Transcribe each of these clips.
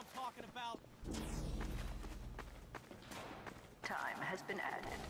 I'm talking about. Time has been added.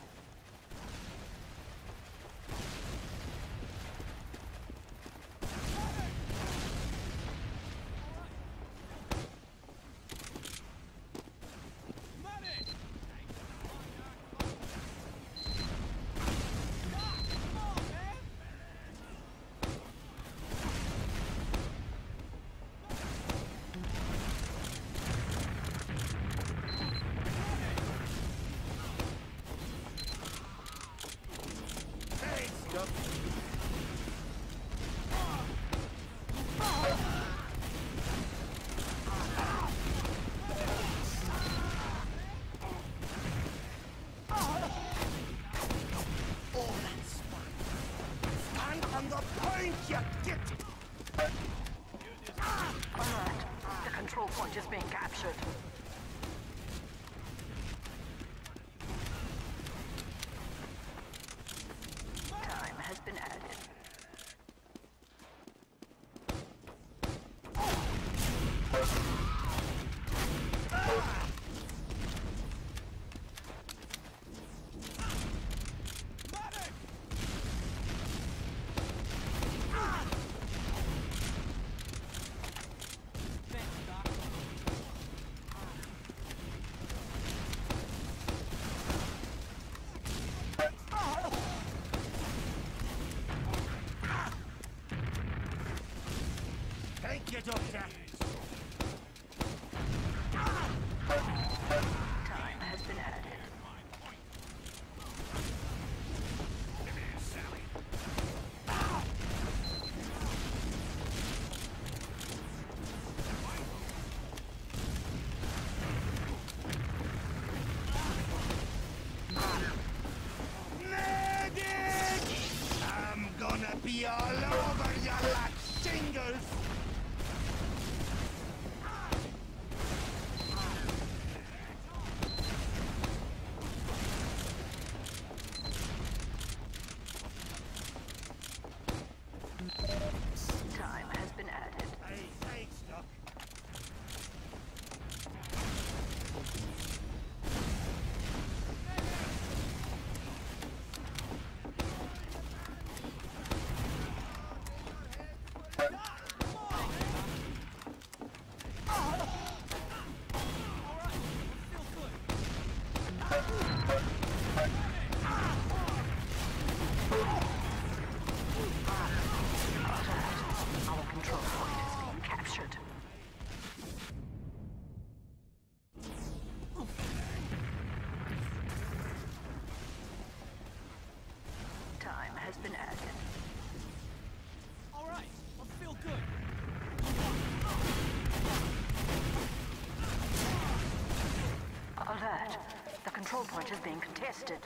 has been contested.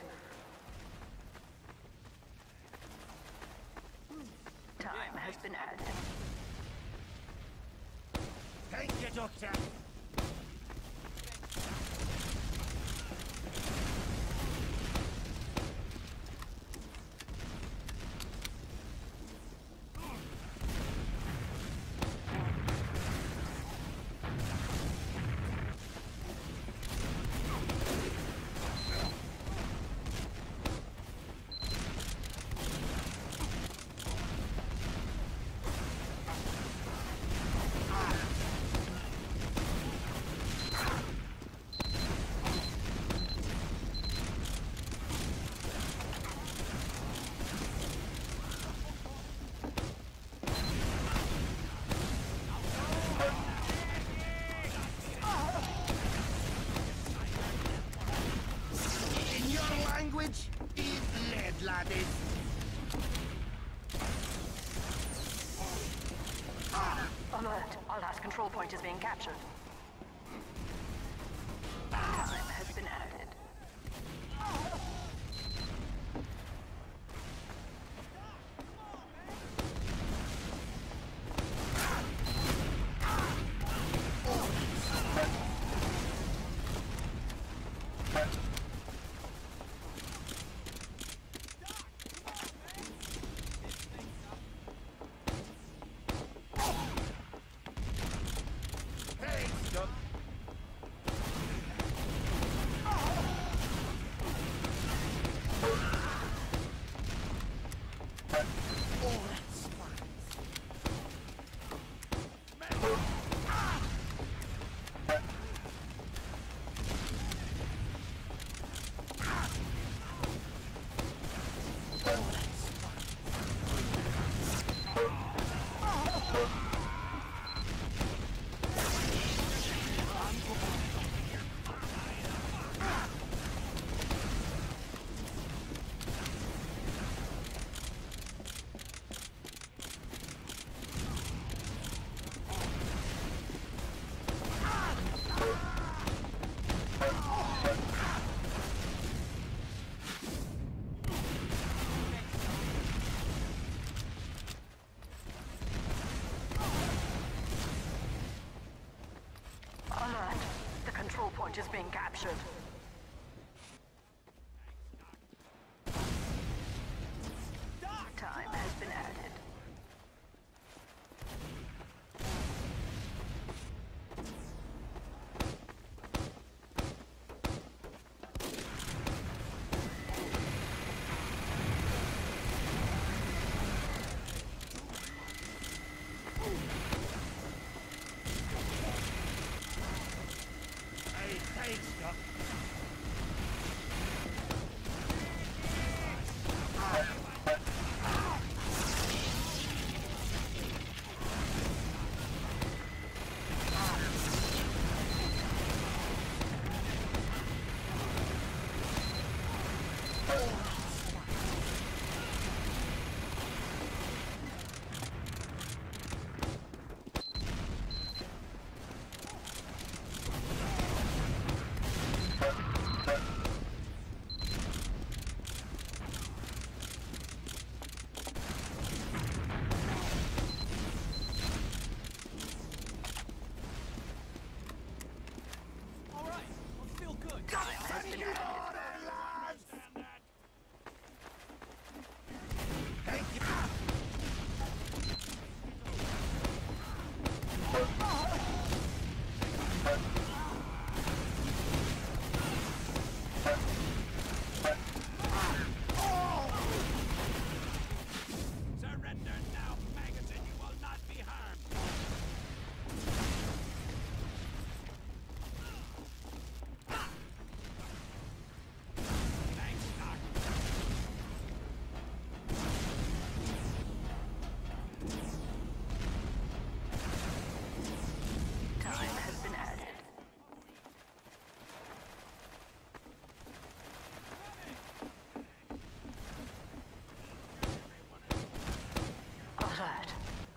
Time has been added. Thank you, Doctor.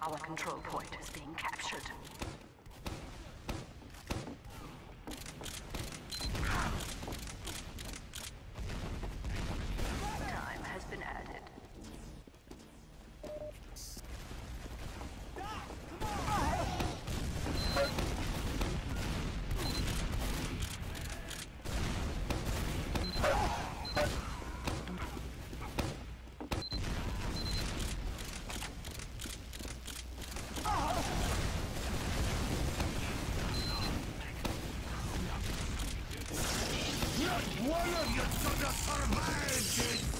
Our control point One of you should have survived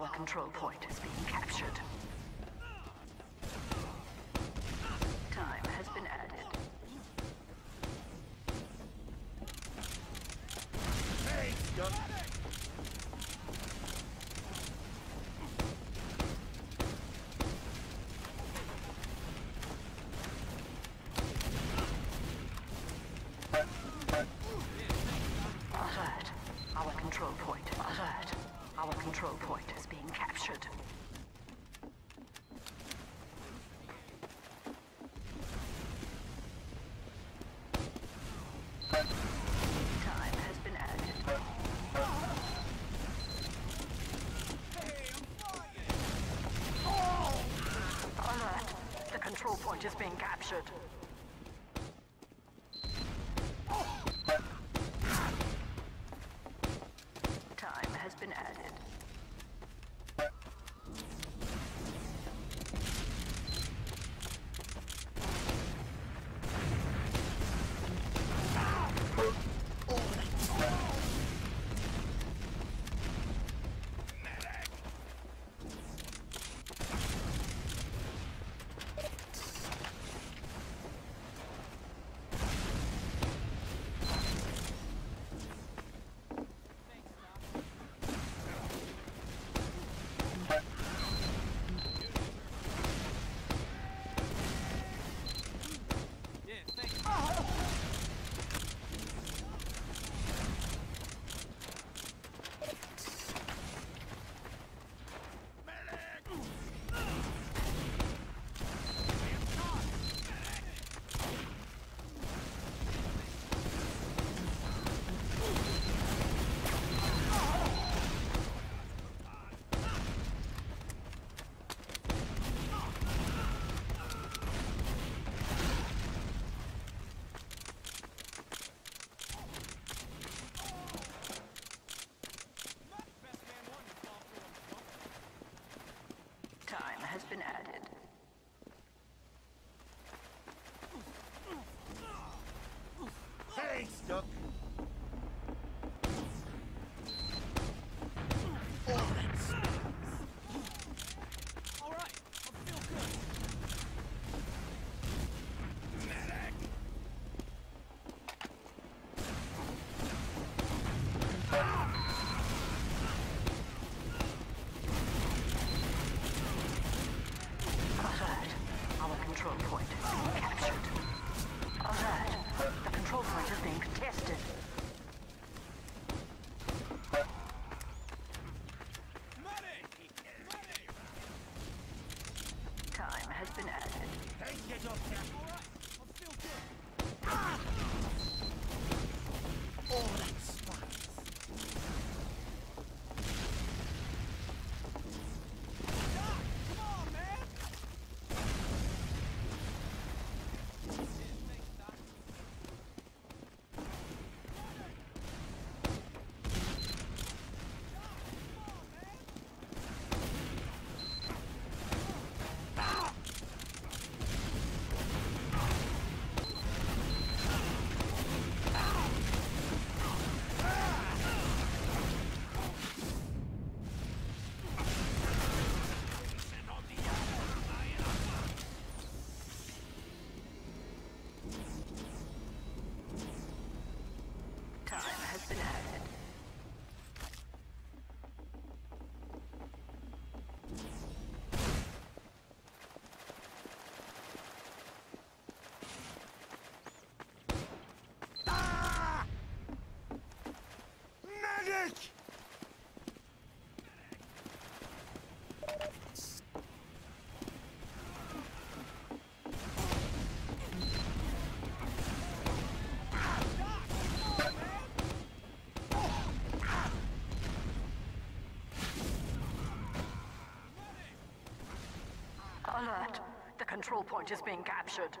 Our control point is being captured. control point is being captured. control point is being captured.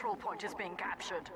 Control point is being captured.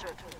Captured.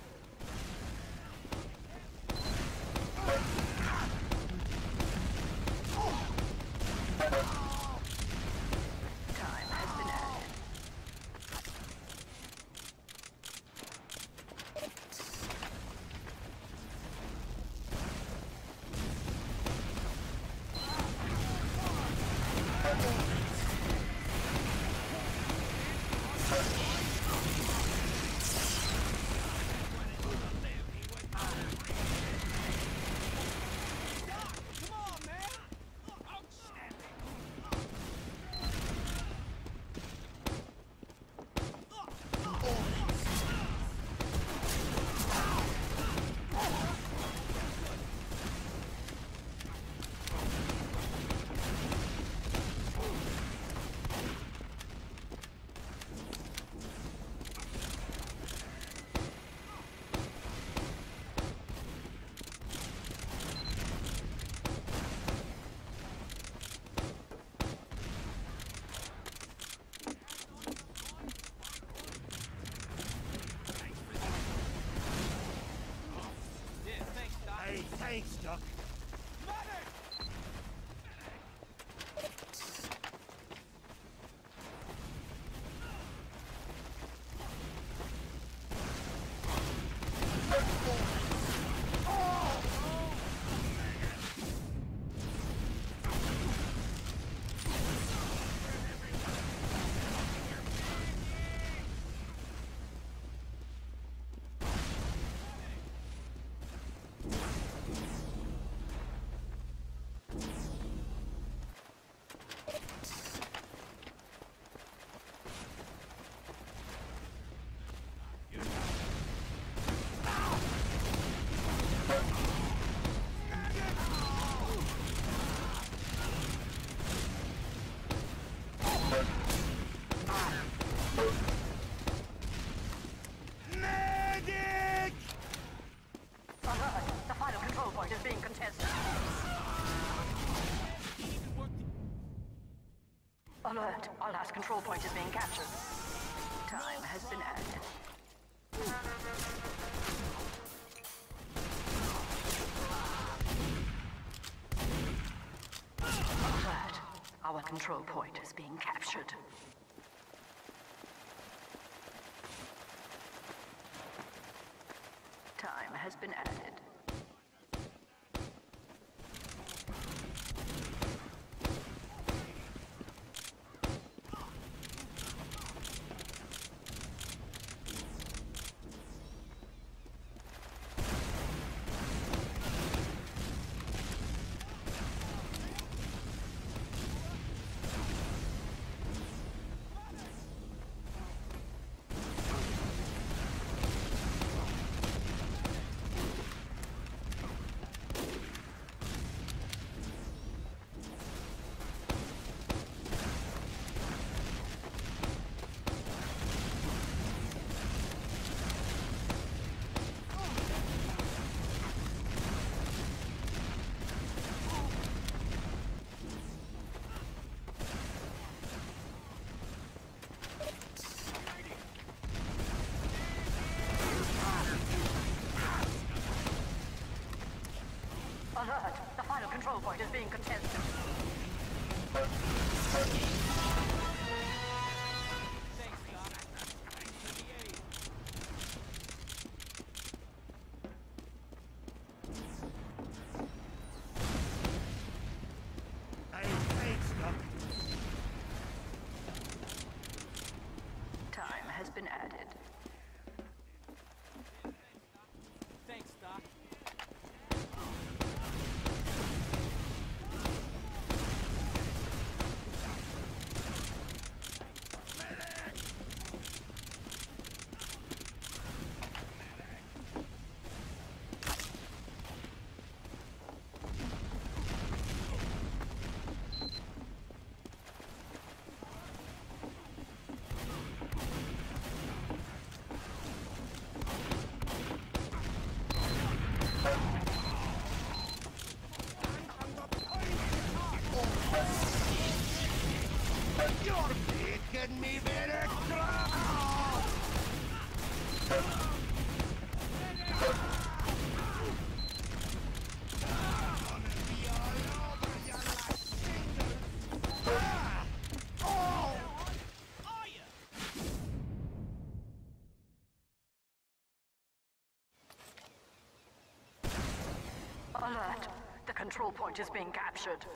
Alert! Our last control point is being captured. Time has been added. Alert! Our control point is being captured. Time has been added. Alert! The final control point is being contested. Control point is being captured.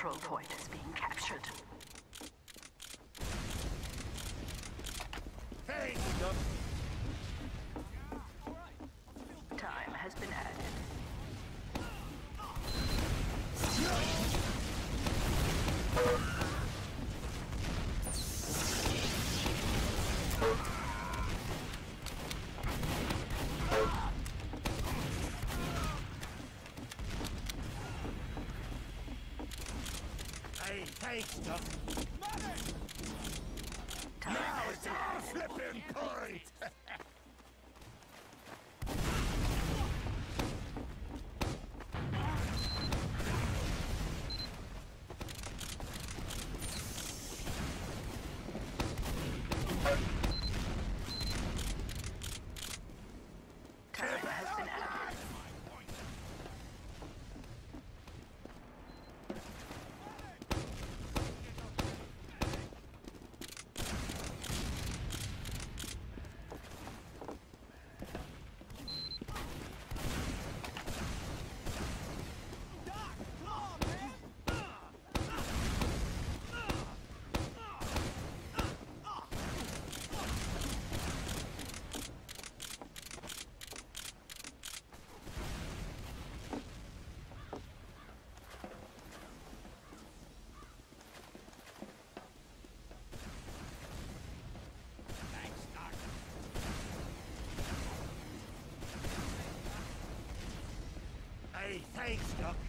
Control point I stuff. Time has It's been our added. flipping point. Time has been added. Thanks, Doc. I take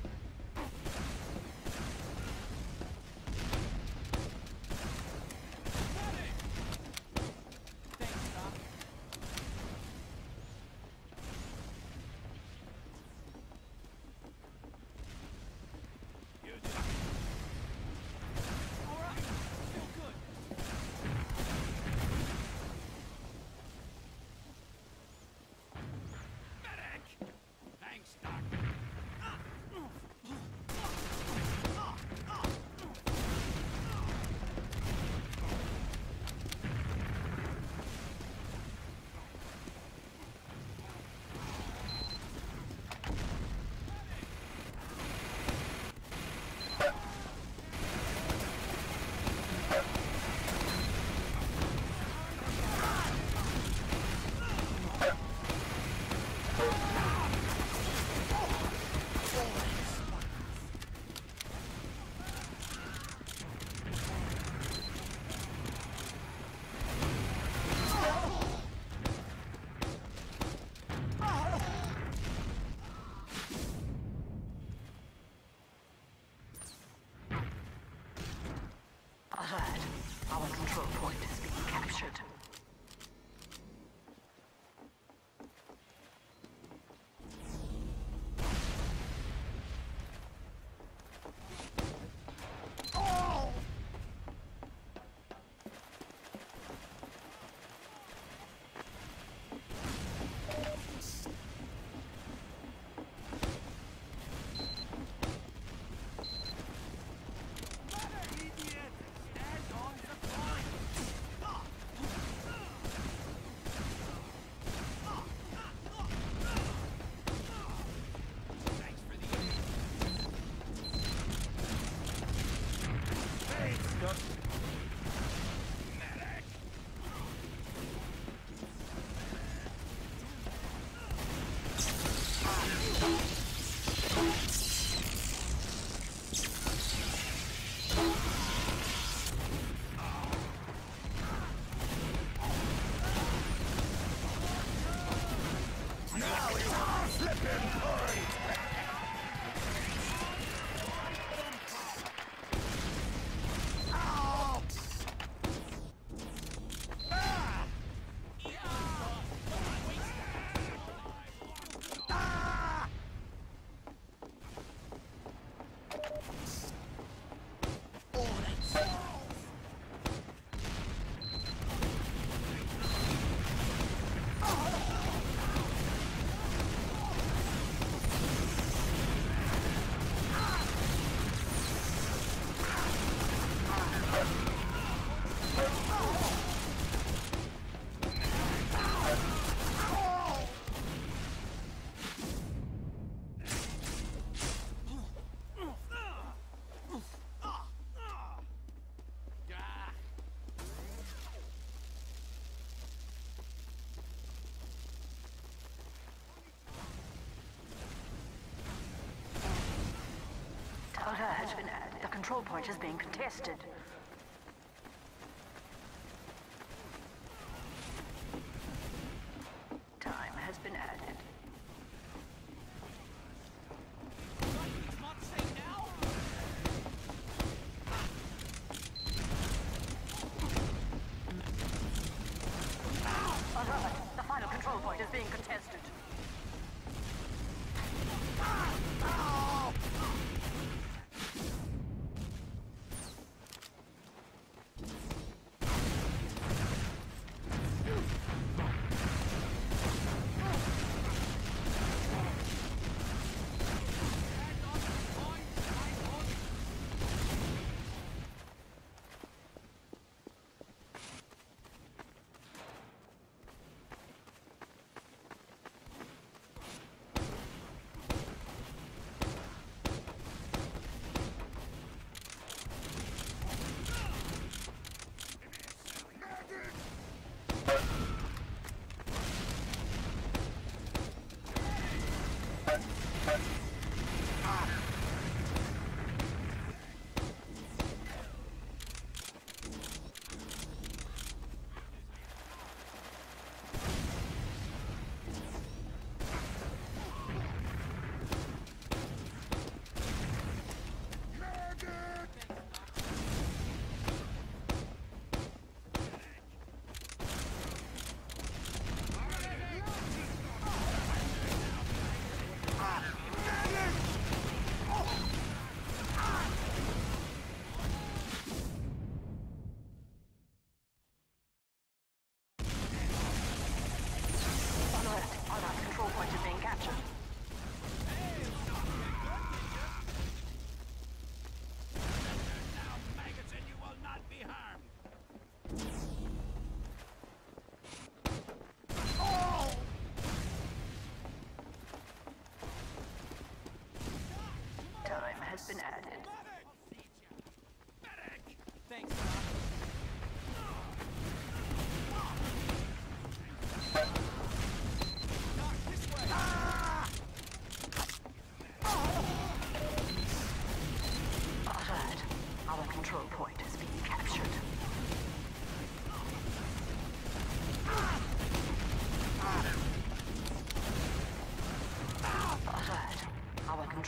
control point is being contested.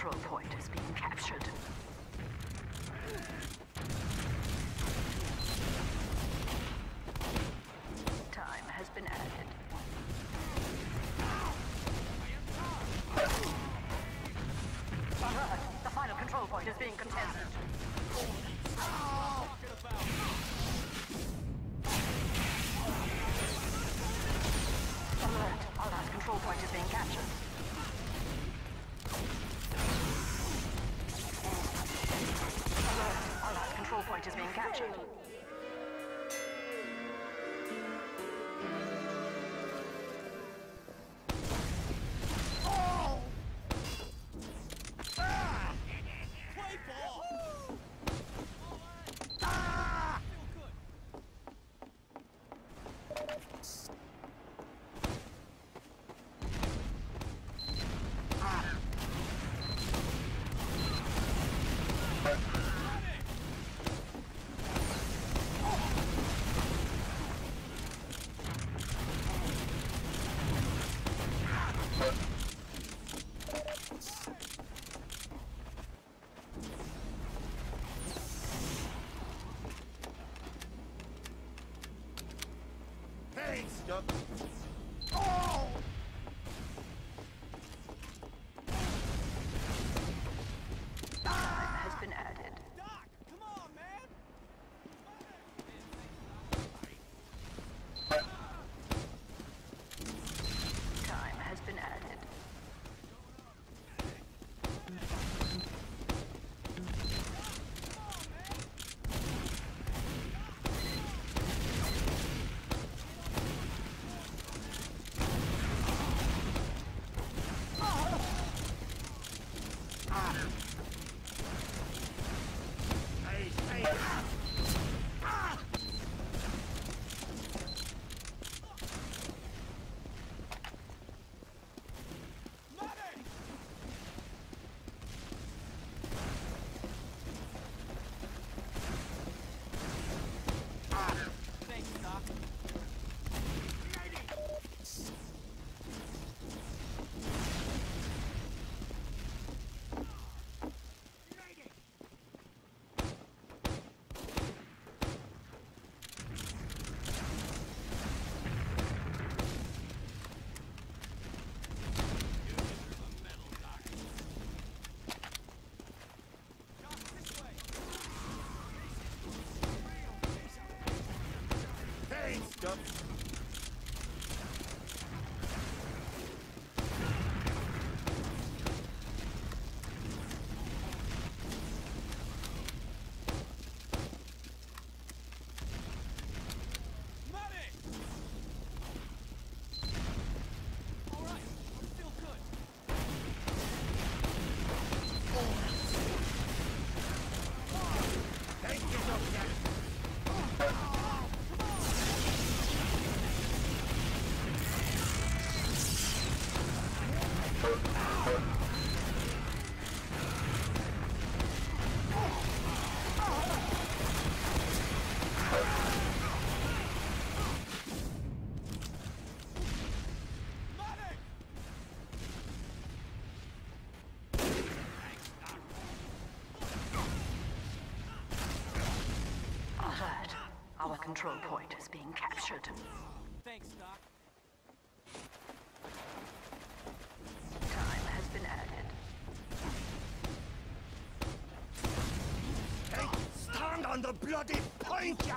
Control point Archer. 샷 control point is being captured. Thanks, Doc. Time has been added. They stand on the bloody point, you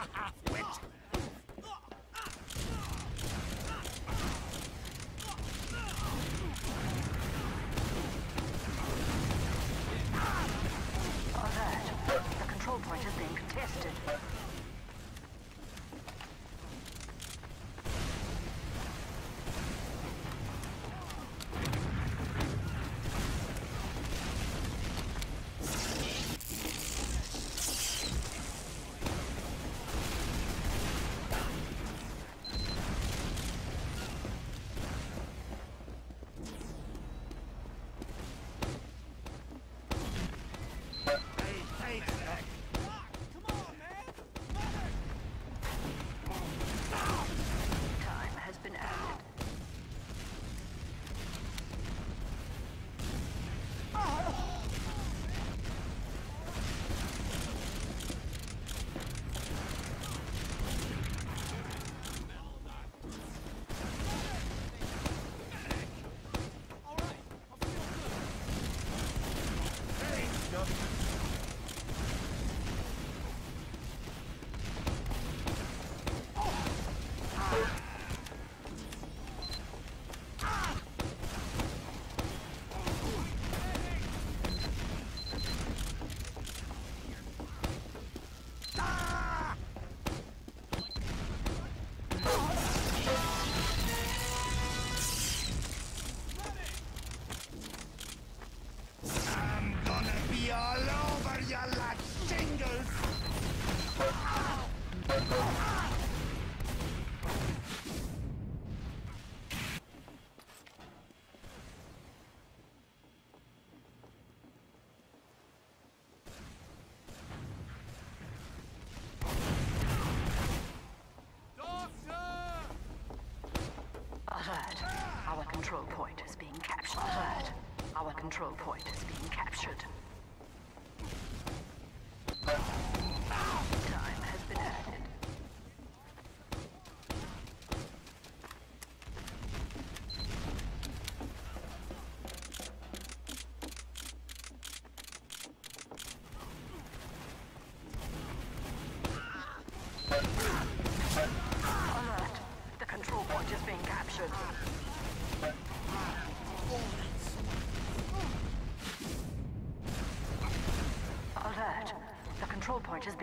control point.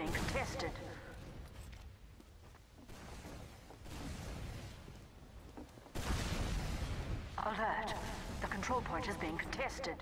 being contested. Alert! The control point is being contested.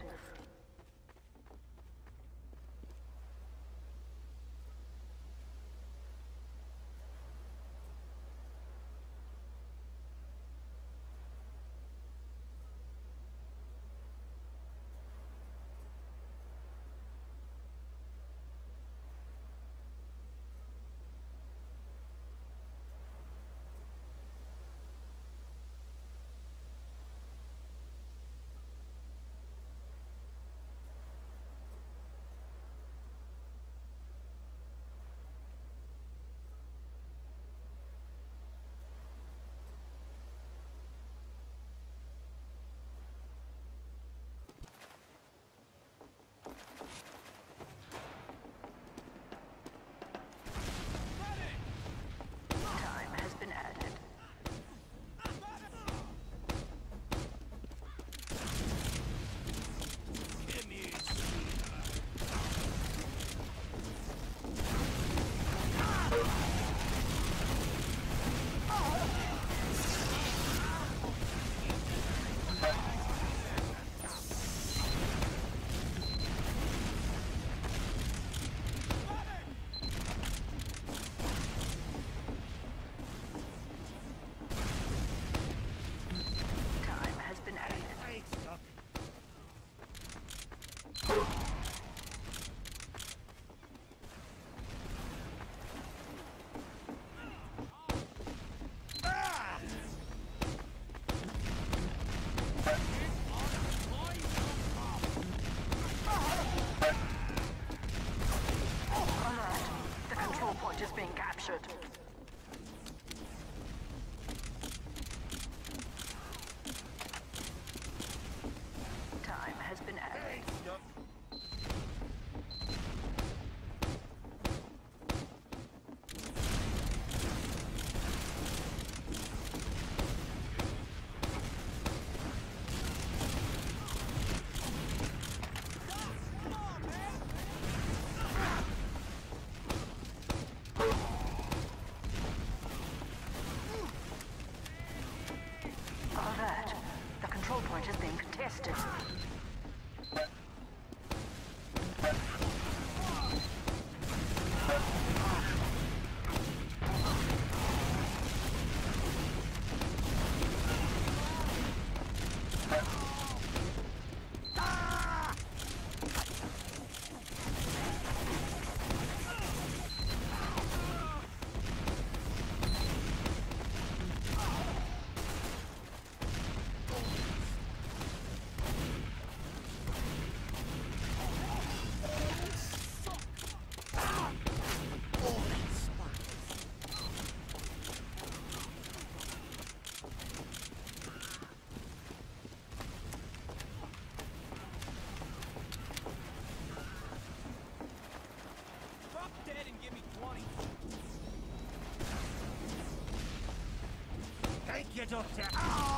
取ちゃ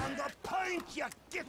On the point, you git!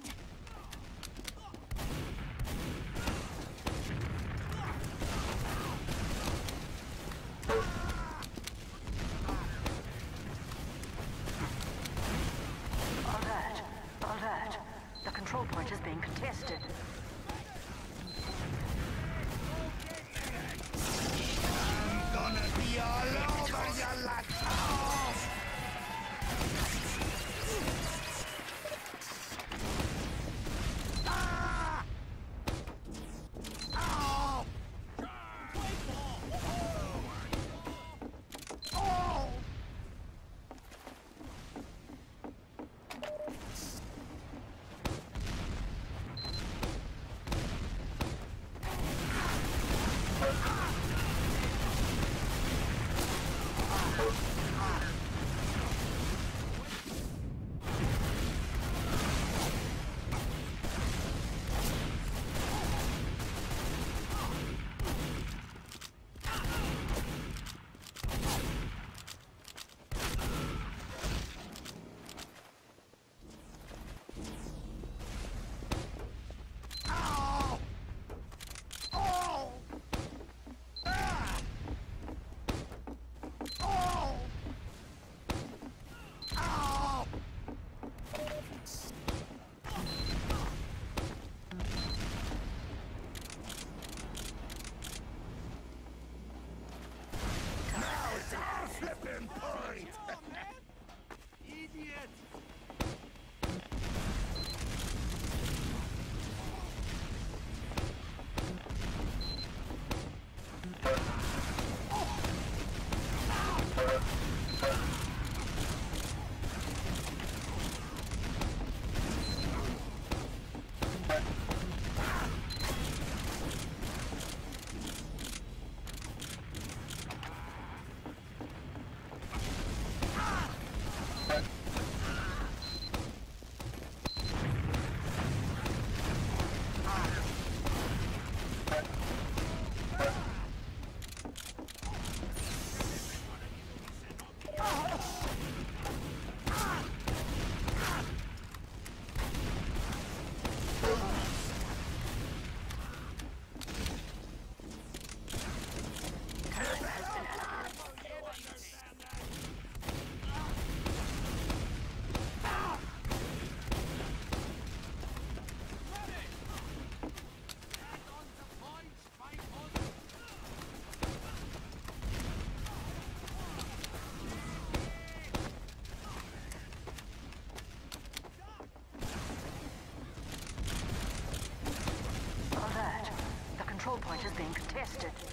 Point is being contested.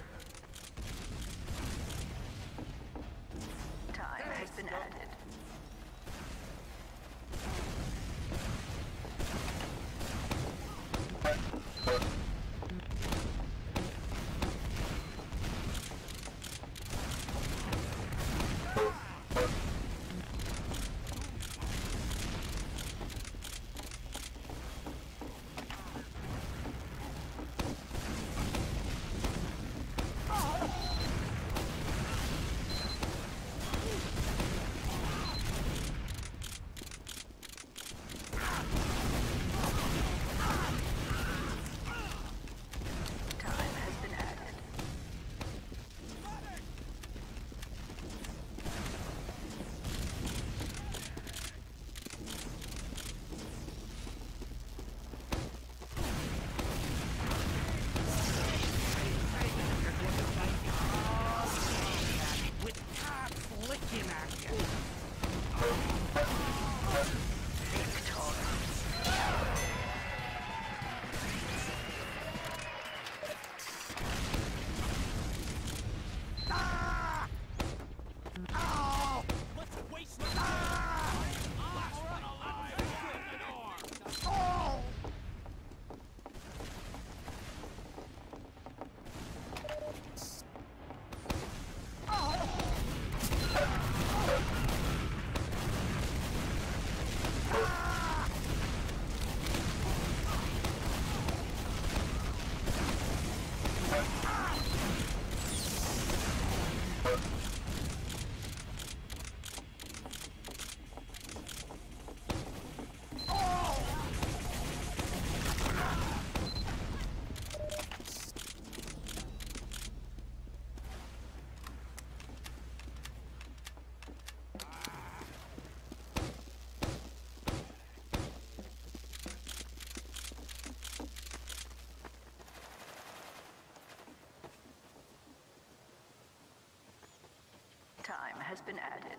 has been added.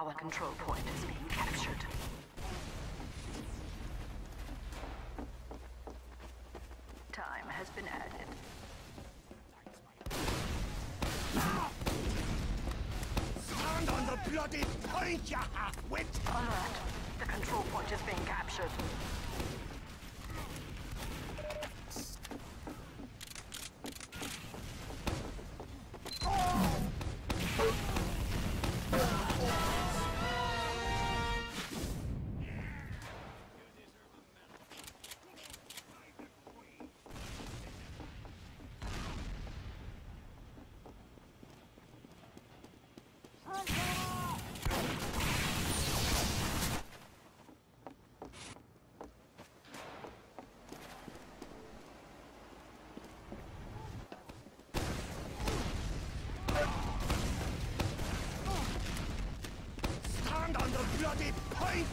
Our control point is being captured. Time has been added. Stand on the bloody point, you half-wit! Alert. The control point is being captured. Bloody point!